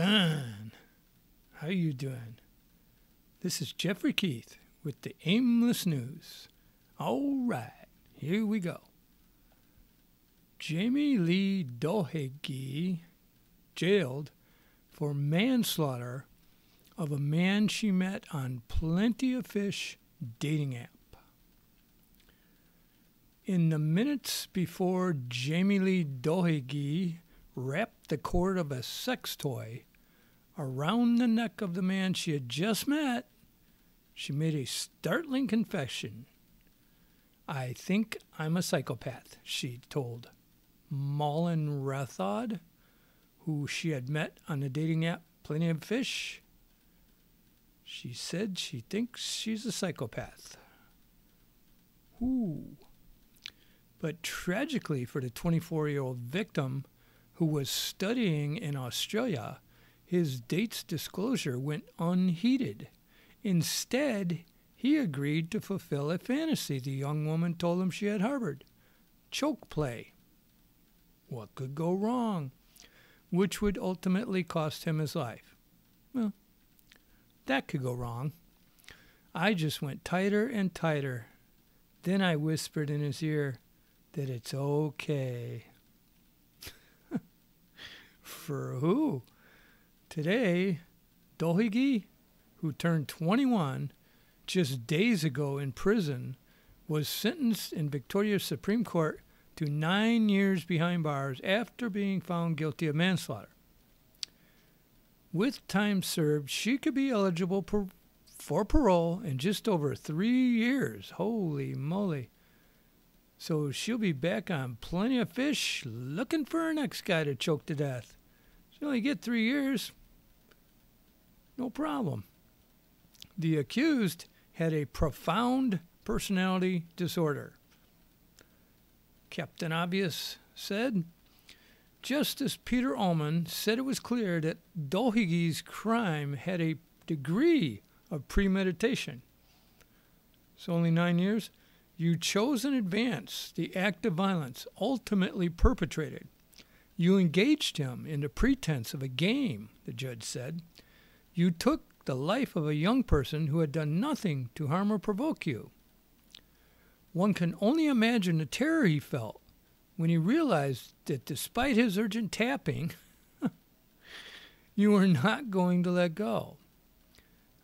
Son, how you doing? This is Jeffrey Keith with the Aimless News. All right, here we go. Jamie Lee Dolheguy jailed for manslaughter of a man she met on Plenty of Fish dating app. In the minutes before Jamie Lee Dolheguy wrapped the cord of a sex toy around the neck of the man she had just met, she made a startling confession. I think I'm a psychopath, she told Malin Rathod, who she had met on the dating app Plenty of Fish. She said she thinks she's a psychopath. Ooh. But tragically for the 24 year old victim who was studying in Australia, his date's disclosure went unheeded. Instead, he agreed to fulfill a fantasy the young woman told him she had harbored choke play. What could go wrong? Which would ultimately cost him his life. Well, that could go wrong. I just went tighter and tighter. Then I whispered in his ear that it's okay. For who? Today, Dolheguy, who turned 21 just days ago in prison, was sentenced in Victoria's Supreme Court to nine years behind bars after being found guilty of manslaughter. With time served, she could be eligible per, for parole in just over three years. Holy moly. So she'll be back on plenty of fish looking for her next guy to choke to death. She'll only get three years. No problem. The accused had a profound personality disorder. Captain Obvious said Justice Peter Ullman said it was clear that Dolheguy's crime had a degree of premeditation. So only nine years? You chose in advance the act of violence ultimately perpetrated. You engaged him in the pretense of a game, the judge said. You took the life of a young person who had done nothing to harm or provoke you. One can only imagine the terror he felt when he realized that despite his urgent tapping, you were not going to let go.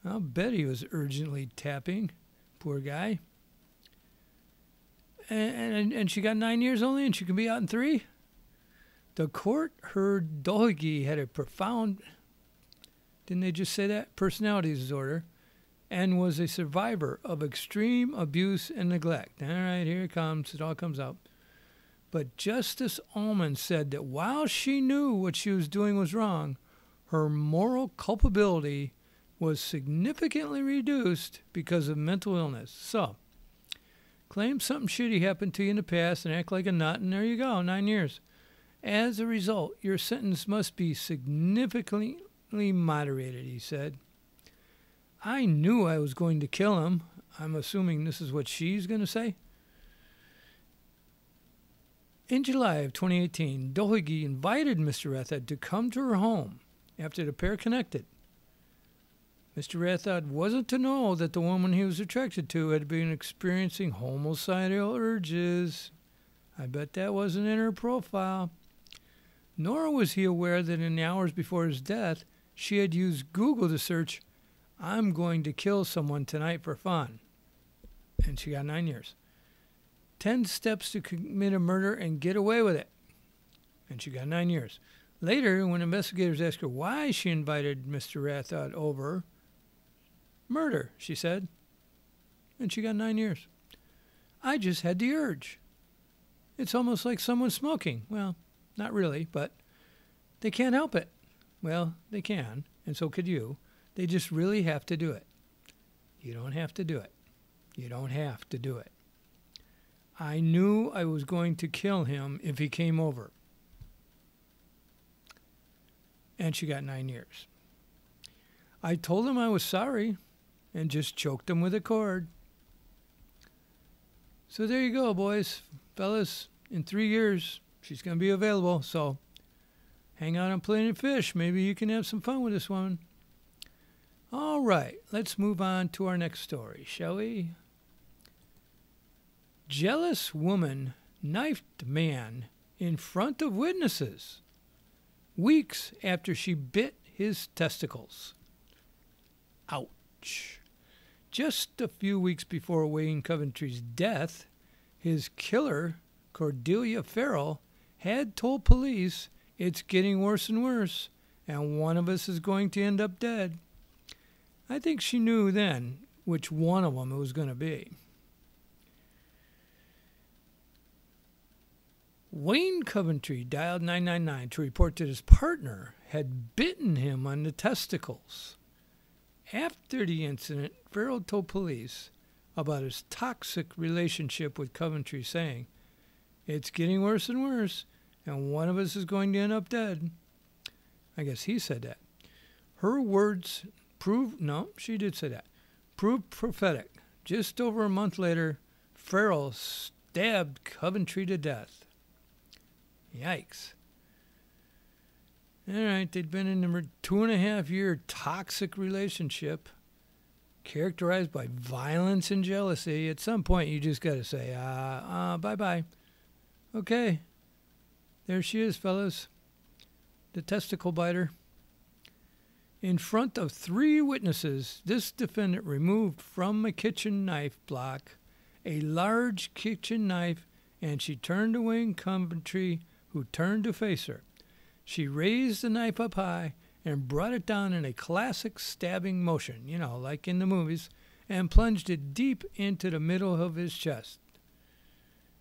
I'll bet he was urgently tapping. Poor guy. And, and, and she got nine years only, and she can be out in three? The court heard Dolheguy had a profound, didn't they just say that? Personality disorder, and was a survivor of extreme abuse and neglect. All right, here it comes. It all comes out. But Justice Ullman said that while she knew what she was doing was wrong, her moral culpability was significantly reduced because of mental illness. So, claim something shitty happened to you in the past and act like a nut, and there you go, nine years. As a result, your sentence must be significantly moderated, he said. I knew I was going to kill him. I'm assuming this is what she's going to say. In July of 2018, Dolheguy invited Mr. Rathod to come to her home after the pair connected. Mr. Rathod wasn't to know that the woman he was attracted to had been experiencing homicidal urges. I bet that wasn't in her profile. Nor was he aware that in the hours before his death, she had used Google to search, I'm going to kill someone tonight for fun. And she got nine years. 10 steps to commit a murder and get away with it. And she got nine years. Later, when investigators asked her why she invited Mr. Rathod over, murder, she said. And she got nine years. I just had the urge. It's almost like someone smoking. Well, not really, but they can't help it. Well, they can, and so could you. They just really have to do it. You don't have to do it. You don't have to do it. I knew I was going to kill him if he came over. And she got nine years. I told him I was sorry and just choked him with a cord. So there you go, boys, fellas. In three years, she's going to be available. So hang out on of Fish. Maybe you can have some fun with this one. All right, let's move on to our next story, shall we? Jealous woman knifed man in front of witnesses weeks after she bit his testicles. Ouch. Just a few weeks before Wayne Coventry's death, his killer, Cordelia Farrell, had told police it's getting worse and worse, and one of us is going to end up dead. I think she knew then which one of them it was going to be. Wayne Coventry dialed 999 to report that his partner had bitten him on the testicles. After the incident, Farrell told police about his toxic relationship with Coventry, saying, It's getting worse and worse, and one of us is going to end up dead. I guess he said that. Her words proved, no, she did say that, proved prophetic. Just over a month later, Farrell stabbed Coventry to death. Yikes. All right, they'd been in a two and a half year toxic relationship characterized by violence and jealousy. At some point, you just got to say, uh, uh, bye bye. Okay. There she is, fellas. The testicle biter. In front of three witnesses, this defendant removed from a kitchen knife block a large kitchen knife and she turned away in Coventry who turned to face her. She raised the knife up high and brought it down in a classic stabbing motion, you know, like in the movies, and plunged it deep into the middle of his chest.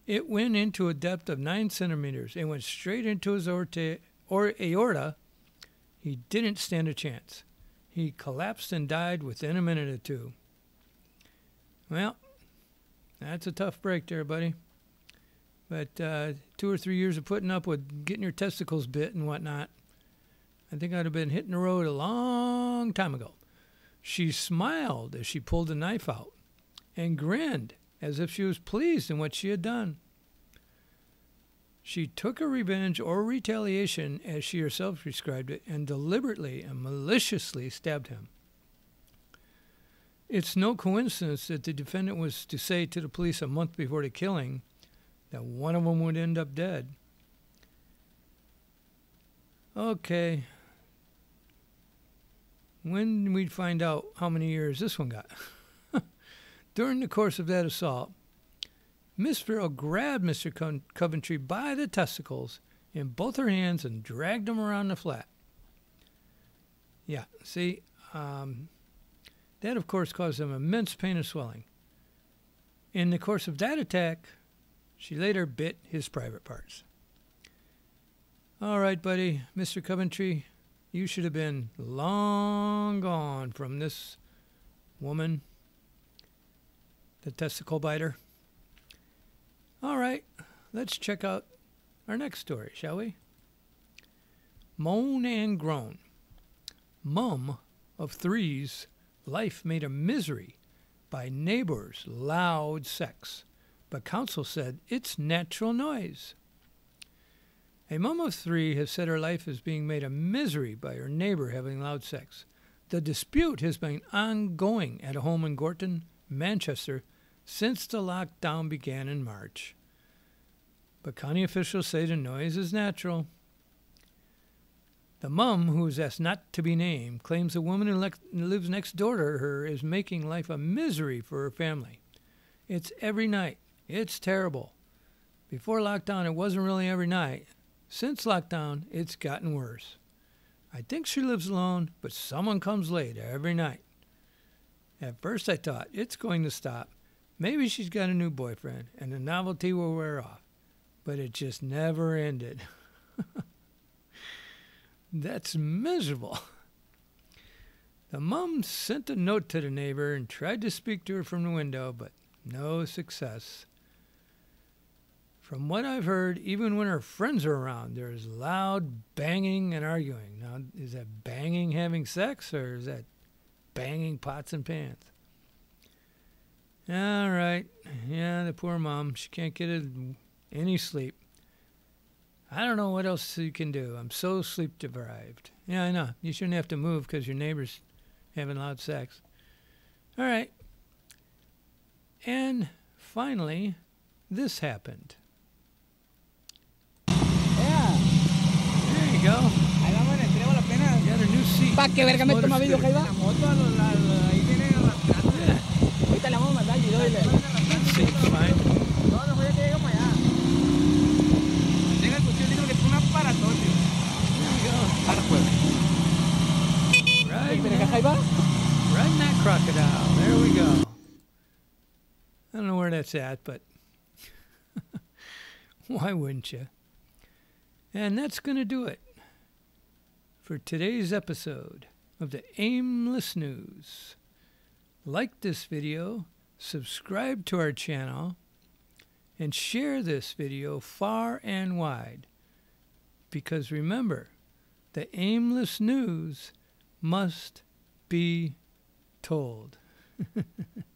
It went into a depth of nine centimeters It went straight into his aorta, or aorta. He didn't stand a chance. He collapsed and died within a minute or two. Well, that's a tough break there, buddy. But uh, two or three years of putting up with getting your testicles bit and whatnot, I think I'd have been hitting the road a long time ago. She smiled as she pulled the knife out and grinned as if she was pleased in what she had done. She took a revenge or retaliation, as she herself described it, and deliberately and maliciously stabbed him. It's no coincidence that the defendant was to say to the police a month before the killing that one of them would end up dead. Okay. When we'd find out how many years this one got. During the course of that assault, Miss Farrell grabbed Mr. Co- Coventry by the testicles in both her hands and dragged him around the flat. Yeah, see, um, that of course caused him immense pain and swelling. In the course of that attack, she later bit his private parts. All right, buddy, Mr. Coventry, you should have been long gone from this woman, the testicle biter. All right, let's check out our next story, shall we? Moan and groan. Mum of three's life made a misery by neighbors' loud sex but council said it's natural noise. A mum of three has said her life is being made a misery by her neighbor having loud sex. The dispute has been ongoing at a home in Gorton, Manchester, since the lockdown began in March. But county officials say the noise is natural. The mum, who is asked not to be named, claims the woman who lives next door to her is making life a misery for her family. It's every night. It's terrible. Before lockdown, it wasn't really every night. Since lockdown, it's gotten worse. I think she lives alone, but someone comes late every night. At first, I thought it's going to stop. Maybe she's got a new boyfriend and the novelty will wear off. But it just never ended. That's miserable. The mum sent a note to the neighbor and tried to speak to her from the window, but no success. From what I've heard, even when her friends are around, there's loud banging and arguing. Now, is that banging having sex or is that banging pots and pans? All right. Yeah, the poor mom. She can't get any sleep. I don't know what else you can do. I'm so sleep deprived. Yeah, I know. You shouldn't have to move because your neighbor's having loud sex. All right. And finally, this happened. Yeah. There you go. Ahí vamos en el tren la pena. You got a new seat. ¿Para qué verga me toma video. Jaiba? La moto, a los, la, la- ahí viene arrastrando. Yeah, Vamos a mandar y seat's. No, no allá. Llega el cuchillo, que es un you go. Ahora. Right. ¿Pero acá, Jaiba? Riding that crocodile. There we go. I don't know where that's at, but why wouldn't you? And that's going to do it for today's episode of the Aimless News. Like this video, subscribe to our channel, and share this video far and wide. Because remember, the aimless news must be told.